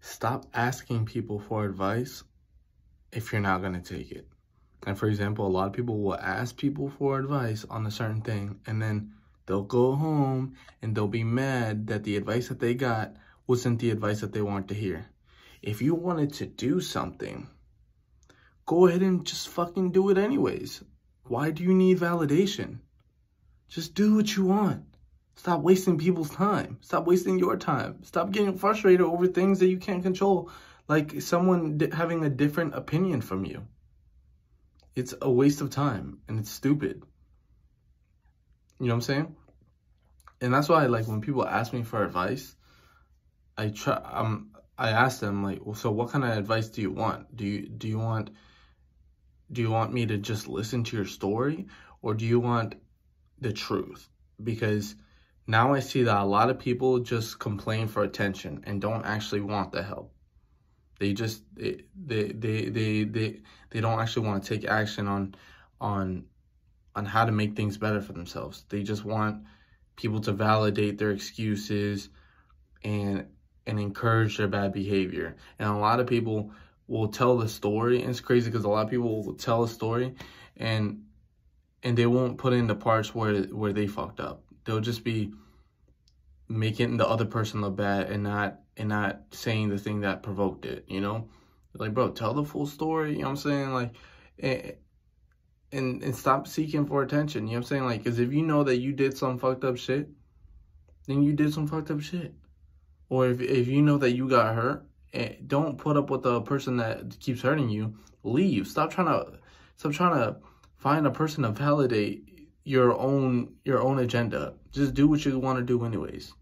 stop asking people for advice if you're not going to take it. And for example, a lot of people will ask people for advice on a certain thing and then they'll go home and they'll be mad that the advice that they got wasn't the advice that they wanted to hear. If you wanted to do something, go ahead and just fucking do it anyways. Why do you need validation? Just do what you want. Stop wasting people's time. Stop wasting your time. Stop getting frustrated over things that you can't control, like someone having a different opinion from you. It's a waste of time and it's stupid. You know what I'm saying? And that's why, like, when people ask me for advice, I try. Um, I ask them like, well, so what kind of advice do you want? Do you do you want do you want me to just listen to your story, or do you want the truth? Because now I see that a lot of people just complain for attention and don't actually want the help. They just they they they they they, they don't actually want to take action on on on how to make things better for themselves. They just want people to validate their excuses and and encourage their bad behavior. And a lot of people will tell the story. And it's crazy because a lot of people will tell a story and and they won't put in the parts where where they fucked up. They'll just be making the other person look bad and not and not saying the thing that provoked it, you know? Like, bro, tell the full story, you know what I'm saying? Like, and, and, and stop seeking for attention, you know what I'm saying? Like, because if you know that you did some fucked up shit, then you did some fucked up shit. Or if, if you know that you got hurt, eh, don't put up with the person that keeps hurting you. Leave. Stop trying to, stop trying to find a person to validate your own your own agenda. Just do what you want to do anyways.